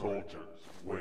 Soldiers, wait.